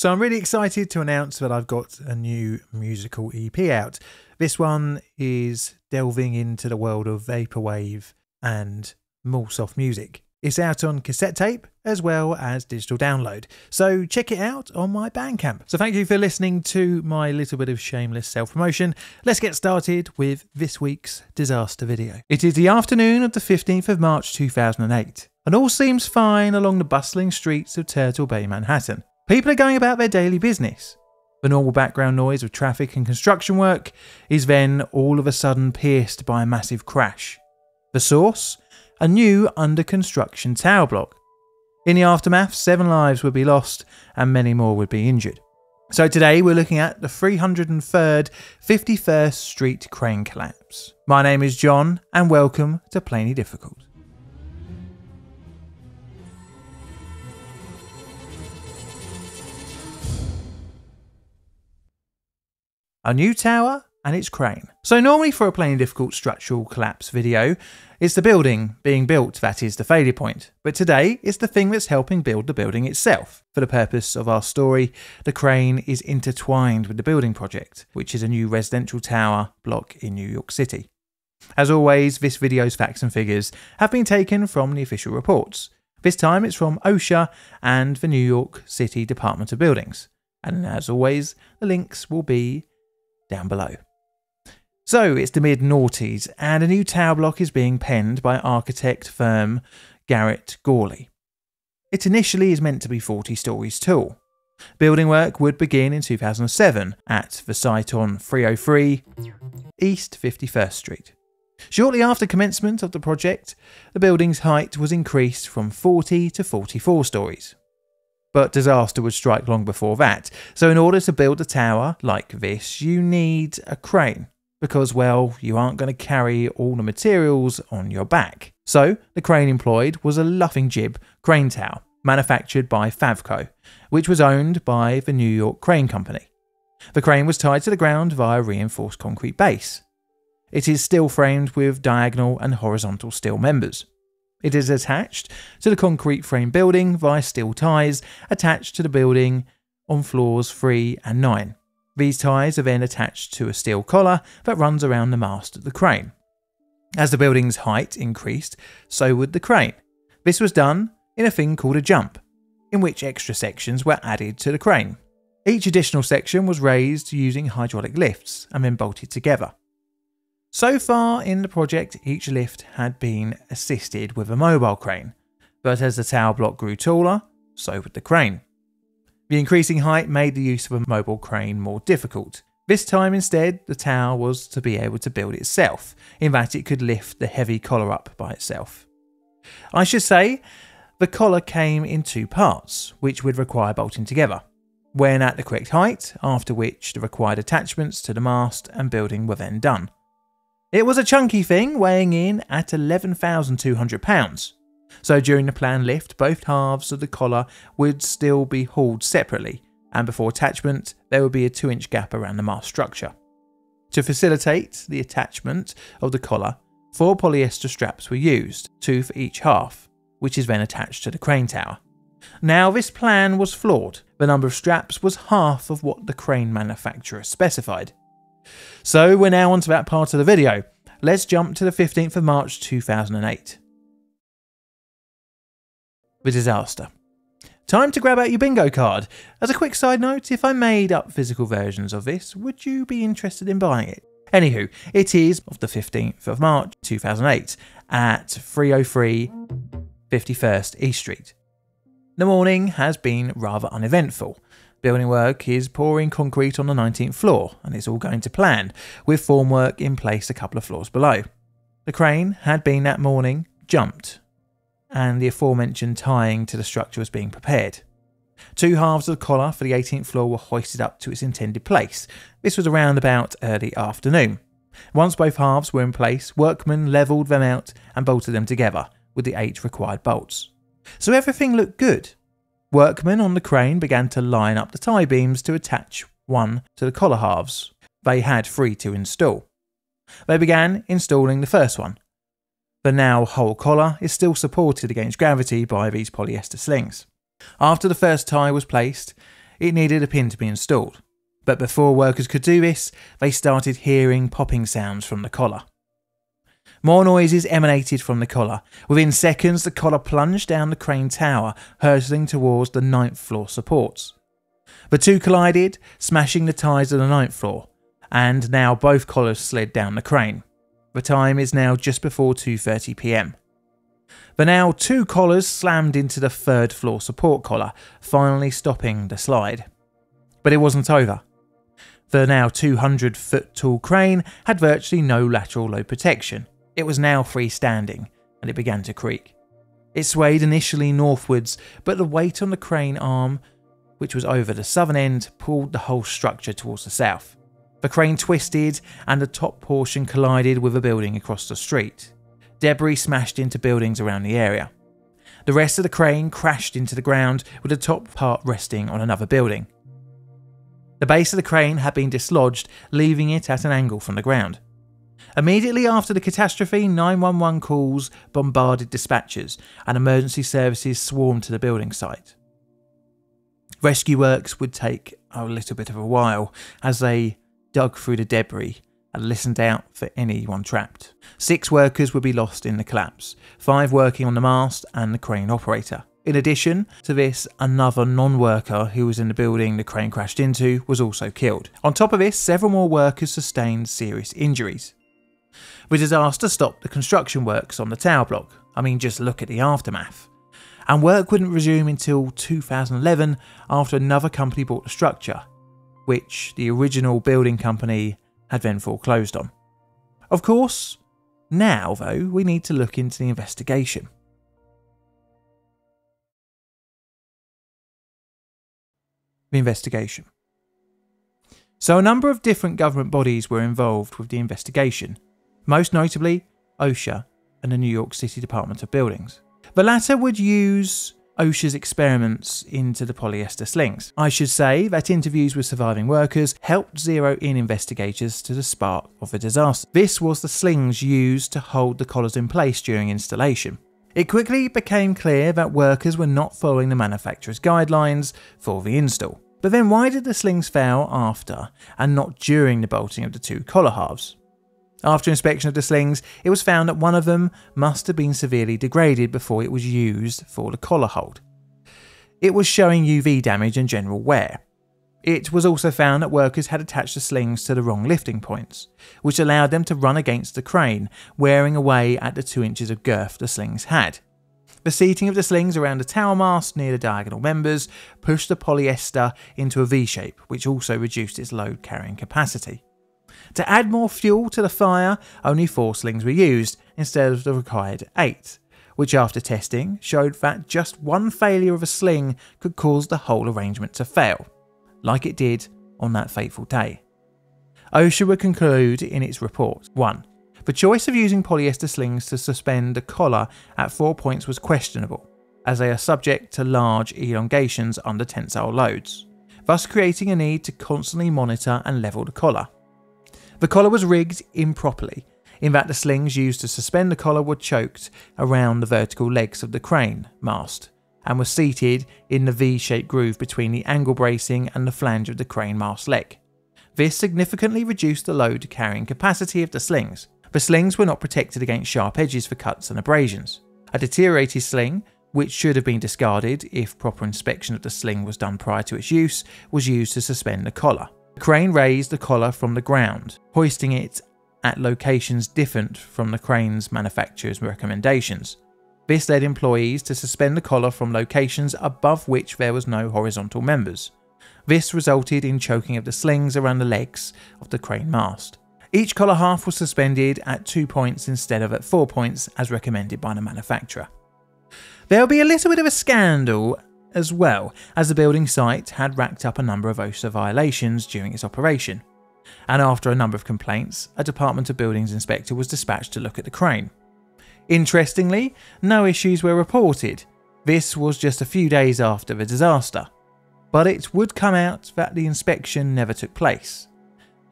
So I'm really excited to announce that I've got a new musical EP out. This one is delving into the world of vaporwave and soft music. It's out on cassette tape as well as digital download. So check it out on my Bandcamp. So thank you for listening to my little bit of shameless self promotion. Let's get started with this week's disaster video. It is the afternoon of the 15th of March 2008, and all seems fine along the bustling streets of Turtle Bay, Manhattan. People are going about their daily business. The normal background noise of traffic and construction work is then all of a sudden pierced by a massive crash. The source? a new under construction tower block. In the aftermath, seven lives would be lost and many more would be injured. So today we're looking at the 303 East 51st Street crane collapse. My name is John and welcome to Plainly Difficult. A new tower and its crane. So normally for a Plainly Difficult structural collapse video, it's the building being built that is the failure point, but today it's the thing that's helping build the building itself. For the purpose of our story, the crane is intertwined with the building project, which is a new residential tower block in New York City. As always, this video's facts and figures have been taken from the official reports. This time it's from OSHA and the New York City Department of Buildings. And as always, the links will be down below. So it's the mid noughties, and a new tower block is being penned by architect firm Garrett Gourley. It initially is meant to be 40 stories tall. Building work would begin in 2007 at the site on 303 East 51st Street. Shortly after commencement of the project, the building's height was increased from 40 to 44 stories. But disaster would strike long before that, so in order to build a tower like this, you need a crane because, well, you aren't going to carry all the materials on your back. So, the crane employed was a luffing jib crane tower manufactured by Favco, which was owned by the New York Crane Company. The crane was tied to the ground via a reinforced concrete base. It is still framed with diagonal and horizontal steel members. It is attached to the concrete frame building via steel ties attached to the building on floors 3 and 9. These ties are then attached to a steel collar that runs around the mast of the crane. As the building's height increased, so would the crane. This was done in a thing called a jump, in which extra sections were added to the crane. Each additional section was raised using hydraulic lifts and then bolted together. So far in the project, each lift had been assisted with a mobile crane, but as the tower block grew taller, so would the crane. The increasing height made the use of a mobile crane more difficult. This time instead, the tower was to be able to build itself, in that it could lift the heavy collar up by itself. I should say, the collar came in two parts, which would require bolting together, when at the correct height, after which the required attachments to the mast and building were then done. It was a chunky thing, weighing in at £11,200. So during the planned lift, both halves of the collar would still be hauled separately, and before attachment, there would be a 2 inch gap around the mast structure. To facilitate the attachment of the collar, four polyester straps were used, two for each half, which is then attached to the crane tower. Now, this plan was flawed. The number of straps was half of what the crane manufacturer specified. So, we're now onto that part of the video. Let's jump to the 15th of March 2008 the disaster. Time to grab out your bingo card. As a quick side note, if I made up physical versions of this, would you be interested in buying it? Anywho, it is of the 15th of March 2008 at 303 51st East Street. The morning has been rather uneventful. Building work is pouring concrete on the 19th floor, and it's all going to plan, with formwork in place a couple of floors below. The crane had been that morning jumped and the aforementioned tying to the structure was being prepared. Two halves of the collar for the 18th floor were hoisted up to its intended place. This was around about early afternoon. Once both halves were in place, workmen levelled them out and bolted them together with the eight required bolts. So everything looked good. Workmen on the crane began to line up the tie beams to attach one to the collar halves. They had three to install. They began installing the first one, the now whole collar is still supported against gravity by these polyester slings. After the first tie was placed, it needed a pin to be installed. But before workers could do this, they started hearing popping sounds from the collar. More noises emanated from the collar. Within seconds, the collar plunged down the crane tower, hurtling towards the ninth floor supports. The two collided, smashing the ties of the ninth floor, and now both collars slid down the crane. The time is now just before 2:30 p.m. The now two collars slammed into the third floor support collar, finally stopping the slide. But it wasn't over. The now 200 foot tall crane had virtually no lateral load protection. It was now freestanding, and it began to creak. It swayed initially northwards, but the weight on the crane arm, which was over the southern end, pulled the whole structure towards the south. The crane twisted, and the top portion collided with a building across the street. Debris smashed into buildings around the area. The rest of the crane crashed into the ground, with the top part resting on another building. The base of the crane had been dislodged, leaving it at an angle from the ground. Immediately after the catastrophe, 911 calls bombarded dispatchers and emergency services swarmed to the building site. Rescue works would take a little bit of a while as they dug through the debris and listened out for anyone trapped. Six workers would be lost in the collapse, five working on the mast and the crane operator. In addition to this, another non worker who was in the building the crane crashed into was also killed. On top of this, several more workers sustained serious injuries. The disaster stopped the construction works on the tower block. I mean, just look at the aftermath. And work wouldn't resume until 2011 after another company bought the structure, which the original building company had then foreclosed on. Of course, now though, we need to look into the investigation. The investigation. So, a number of different government bodies were involved with the investigation, most notably OSHA and the New York City Department of Buildings. The latter would use OSHA's experiments into the polyester slings. I should say that interviews with surviving workers helped zero in investigators to the spark of the disaster. This was the slings used to hold the collars in place during installation. It quickly became clear that workers were not following the manufacturer's guidelines for the install. But then why did the slings fail after and not during the bolting of the two collar halves? After inspection of the slings, it was found that one of them must have been severely degraded before it was used for the collar hold. It was showing UV damage and general wear. It was also found that workers had attached the slings to the wrong lifting points, which allowed them to run against the crane, wearing away at the 2 inches of girth the slings had. The seating of the slings around the tower mast near the diagonal members pushed the polyester into a V shape, which also reduced its load carrying capacity. To add more fuel to the fire, only four slings were used instead of the required eight, which after testing showed that just one failure of a sling could cause the whole arrangement to fail, like it did on that fateful day. OSHA would conclude in its report 1. The choice of using polyester slings to suspend the collar at four points was questionable, as they are subject to large elongations under tensile loads, thus creating a need to constantly monitor and level the collar. The collar was rigged improperly, in that the slings used to suspend the collar were choked around the vertical legs of the crane mast and were seated in the V shaped groove between the angle bracing and the flange of the crane mast leg. This significantly reduced the load carrying capacity of the slings. The slings were not protected against sharp edges for cuts and abrasions. A deteriorated sling, which should have been discarded if proper inspection of the sling was done prior to its use, was used to suspend the collar. The crane raised the collar from the ground, hoisting it at locations different from the crane's manufacturer's recommendations. This led employees to suspend the collar from locations above which there was no horizontal members. This resulted in choking of the slings around the legs of the crane mast. Each collar half was suspended at two points instead of at four points as recommended by the manufacturer. There will be a little bit of a scandal as well, as the building site had racked up a number of OSHA violations during its operation. And after a number of complaints, a Department of Buildings inspector was dispatched to look at the crane. Interestingly, no issues were reported. This was just a few days after the disaster. But it would come out that the inspection never took place,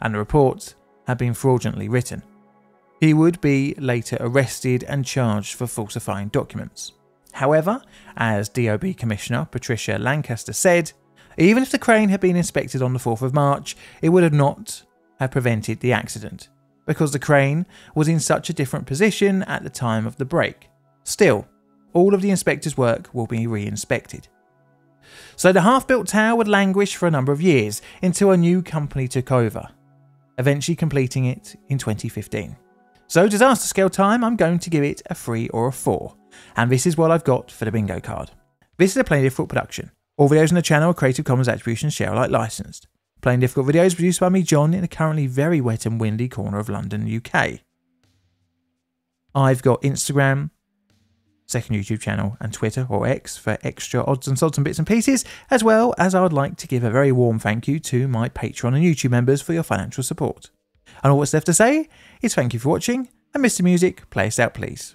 and the report had been fraudulently written. He would be later arrested and charged for falsifying documents. However, as DOB Commissioner Patricia Lancaster said, Even if the crane had been inspected on the 4th of March, it would have not have prevented the accident, because the crane was in such a different position at the time of the break. Still, all of the inspector's work will be re inspected. So the half built tower would languish for a number of years until a new company took over, eventually completing it in 2015. So, disaster scale time, I'm going to give it a 3 or a 4, and this is what I've got for the bingo card. This is a Plain Difficult production. All videos on the channel are Creative Commons Attribution Share Alike licensed. Plain Difficult videos produced by me, John, in a currently very wet and windy corner of London, UK. I've got Instagram, second YouTube channel, and Twitter or X for extra odds and sods and bits and pieces, as well as I would like to give a very warm thank you to my Patreon and YouTube members for your financial support. And all that's left to say is thank you for watching, and Mr. Music, play us out please.